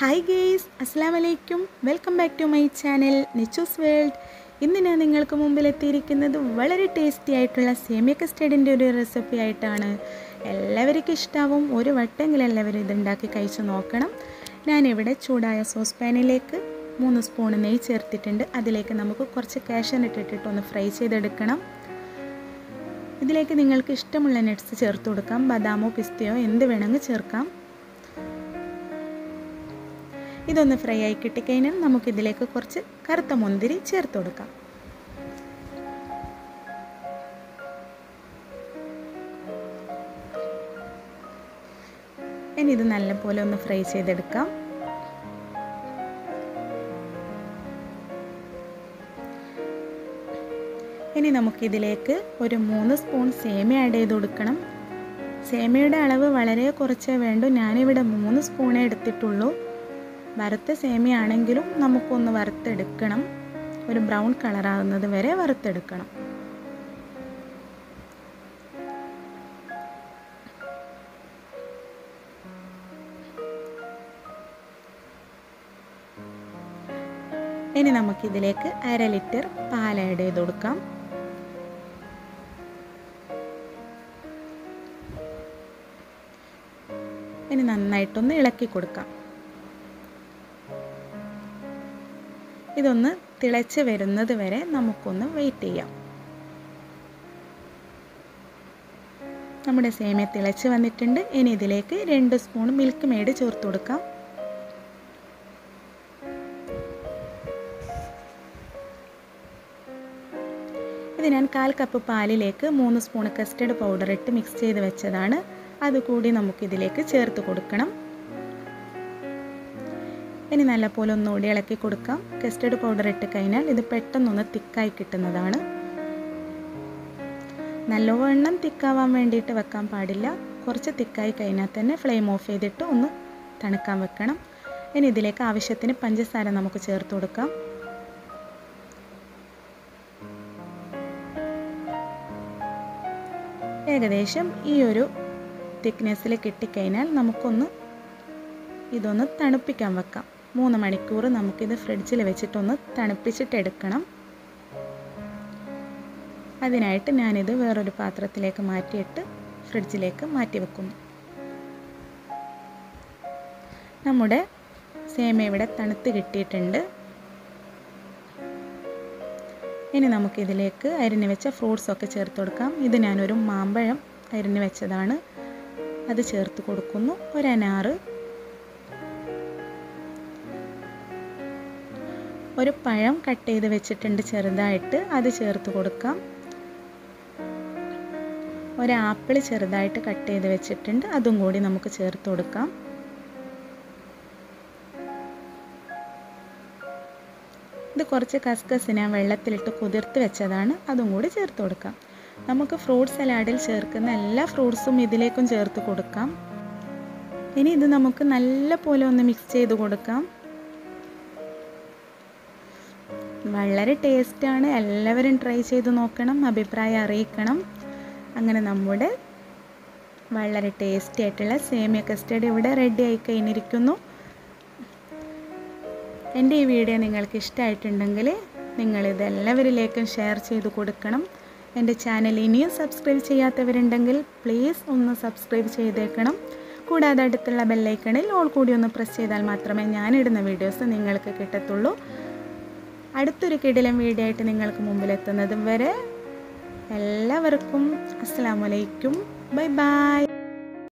Hi guys അസ്സാം വലൈക്കും welcome back to my channel Nichoos world ഇന്ന് ഞാൻ നിങ്ങൾക്ക് മുമ്പിൽ എത്തിയിരിക്കുന്നത് വളരെ ടേസ്റ്റി ആയിട്ടുള്ള സേമിയ കസ്റ്റേഡിന്റെ ഒരു റെസിപ്പി ആയിട്ടാണ്. എല്ലാവർക്കും ഇഷ്ടാവും. ഒരു വട്ടെങ്കിലും എല്ലാവരും ഇതുണ്ടാക്കി കഴിച്ച് നോക്കണം. ഞാനിവിടെ ചൂടായ സോസ് പാനിലേക്ക് മൂന്ന് സ്പൂൺ നെയ്യ് ചേർത്തിട്ടുണ്ട്. അതിലേക്ക് നമുക്ക് കുറച്ച് കാഷൻ ഇട്ടിട്ട് ഒന്ന് ഫ്രൈ ചെയ്തെടുക്കണം. ഇതിലേക്ക് നിങ്ങൾക്ക് ഇഷ്ടമുള്ള നട്ട്സ് ചേർത്ത് കൊടുക്കാം. ബദാമോ പിസ്തയോ എന്ത് വേണമെങ്കിൽ ചേർക്കാം. ഇതൊന്ന് ഫ്രൈ ആയി കിട്ടിക്കഴിഞ്ഞാൽ നമുക്കിതിലേക്ക് കുറച്ച് കറുത്ത മുന്തിരി ചേർത്ത് കൊടുക്കാം. ഇനി ഇത് നല്ലപോലെ ഒന്ന് ഫ്രൈ ചെയ്തെടുക്കാം. ഇനി നമുക്കിതിലേക്ക് ഒരു മൂന്ന് സ്പൂൺ സേമിയ ആഡ് ചെയ്ത് കൊടുക്കണം. സേമിയയുടെ അളവ് വളരെ കുറച്ചേ വേണ്ടൂ. ഞാനിവിടെ മൂന്ന് സ്പൂണേ എടുത്തിട്ടുള്ളൂ. വറുത്ത സേമിയാണെങ്കിലും നമുക്കൊന്ന് വറുത്തെടുക്കണം. ഒരു ബ്രൗൺ കളറാകുന്നത് വരെ വറുത്തെടുക്കണം. ഇനി നമുക്കിതിലേക്ക് അര ലിറ്റർ പാൽ ആഡ് ചെയ്ത് കൊടുക്കാം. ഇനി നന്നായിട്ടൊന്ന് ഇളക്കി കൊടുക്കാം. ഇതൊന്ന് തിളച്ച് വരുന്നത് വരെ നമുക്കൊന്ന് വെയിറ്റ് ചെയ്യാം. നമ്മുടെ സേമിയ തിളച്ച് വന്നിട്ടുണ്ട്. ഇനി ഇതിലേക്ക് രണ്ട് സ്പൂൺ മിൽക്ക് മെയ്ഡ് ചേർത്ത് കൊടുക്കാം. ഇത് ഞാൻ കാൽ കപ്പ് പാലിലേക്ക് മൂന്ന് സ്പൂൺ കസ്റ്റർഡ് പൗഡർ ഇട്ട് മിക്സ് ചെയ്ത് വെച്ചതാണ്. അതുകൂടി നമുക്കിതിലേക്ക് ചേർത്ത് കൊടുക്കണം. ഇനി നല്ലപോലെ ഒന്നുകൂടി ഇളക്കി കൊടുക്കാം. കസ്റ്റേഡ് പൗഡർ ഇട്ട് കഴിഞ്ഞാൽ ഇത് പെട്ടെന്നൊന്ന് തിക്കായി കിട്ടുന്നതാണ്. നല്ലവണ്ണം തിക്കാവാൻ വേണ്ടിയിട്ട് വെക്കാൻ പാടില്ല. കുറച്ച് തിക്കായി കഴിഞ്ഞാൽ തന്നെ ഫ്ലെയിം ഓഫ് ചെയ്തിട്ട് ഒന്ന് തണുക്കാൻ വെക്കണം. ഇനി ഇതിലേക്ക് ആവശ്യത്തിന് പഞ്ചസാര നമുക്ക് ചേർത്ത് കൊടുക്കാം. ഏകദേശം ഈ ഒരു തിക്നെസ്സിൽ കിട്ടിക്കഴിഞ്ഞാൽ നമുക്കൊന്ന് ഇതൊന്ന് തണുപ്പിക്കാൻ വെക്കാം. മൂന്ന് മണിക്കൂർ നമുക്കിത് ഫ്രിഡ്ജിൽ വെച്ചിട്ടൊന്ന് തണുപ്പിച്ചിട്ടെടുക്കണം. അതിനായിട്ട് ഞാനിത് വേറൊരു പാത്രത്തിലേക്ക് മാറ്റിയിട്ട് ഫ്രിഡ്ജിലേക്ക് മാറ്റി വെക്കുന്നു നമ്മുടെ സേമ ഇവിടെ തണുത്ത് കിട്ടിയിട്ടുണ്ട്. ഇനി നമുക്കിതിലേക്ക് അരിഞ്ഞ് വെച്ച ഫ്രൂട്ട്സൊക്കെ ചേർത്ത് കൊടുക്കാം. ഇത് ഞാനൊരു മാമ്പഴം അരിഞ്ഞ് വെച്ചതാണ്. അത് ചേർത്ത് കൊടുക്കുന്നു. ഒരനാറ് ഒരു പഴം കട്ട് ചെയ്ത് വെച്ചിട്ടുണ്ട് ചെറുതായിട്ട് അത് ചേർത്ത് കൊടുക്കാം. ഒരു ആപ്പിൾ ചെറുതായിട്ട് കട്ട് ചെയ്ത് വെച്ചിട്ടുണ്ട് അതും കൂടി നമുക്ക് ചേർത്ത് കൊടുക്കാം. ഇത് കുറച്ച് കസ്കസ് ഞാൻ വെള്ളത്തിലിട്ട് കുതിർത്ത് വെച്ചതാണ് അതും കൂടി ചേർത്ത് കൊടുക്കാം. നമുക്ക് ഫ്രൂട്ട് സലാഡിൽ ചേർക്കുന്ന എല്ലാ ഫ്രൂട്ട്സും ഇതിലേക്കും ചേർത്ത് കൊടുക്കാം. ഇനി ഇത് നമുക്ക് നല്ല പോലെ ഒന്ന് മിക്സ് ചെയ്ത് കൊടുക്കാം. വളരെ ടേസ്റ്റാണ്. എല്ലാവരും ട്രൈ ചെയ്ത് നോക്കണം അഭിപ്രായം അറിയിക്കണം. അങ്ങനെ നമ്മുടെ വളരെ ടേസ്റ്റി ആയിട്ടുള്ള സേമിയ കസ്റ്റഡ് ഇവിടെ റെഡി ആയി കഴിഞ്ഞിരിക്കുന്നു. എന്റെ ഈ വീഡിയോ നിങ്ങൾക്ക് ഇഷ്ടമായിട്ടുണ്ടെങ്കിൽ നിങ്ങളിത് എല്ലാവരിലേക്കും ഷെയർ ചെയ്ത് കൊടുക്കണം. എന്റെ ചാനൽ ഇനിയും സബ്സ്ക്രൈബ് ചെയ്യാത്തവരുണ്ടെങ്കിൽ പ്ലീസ് ഒന്ന് സബ്സ്ക്രൈബ് ചെയ്തേക്കണം. കൂടാതെ അടുത്തുള്ള ബെല്ലൈക്കണിൽ ഓൾ കൂടി ഒന്ന് പ്രസ് ചെയ്താൽ മാത്രമേ ഞാനിടുന്ന വീഡിയോസ് നിങ്ങൾക്ക് കിട്ടത്തുള്ളൂ. അടുത്തൊരു കിടിലം വീഡിയോ ആയിട്ട് നിങ്ങൾക്ക് മുമ്പിലെത്തുന്നതും വരെ എല്ലാവർക്കും അസ്സാം വലൈക്കും ബൈ ബൈ.